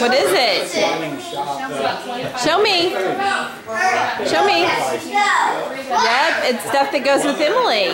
What is it? Show me. Show me. Yep, it's stuff that goes with Emily.